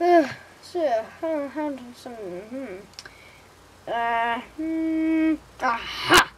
Uh, so, how, how to some, hmm. Uh, hmm, aha!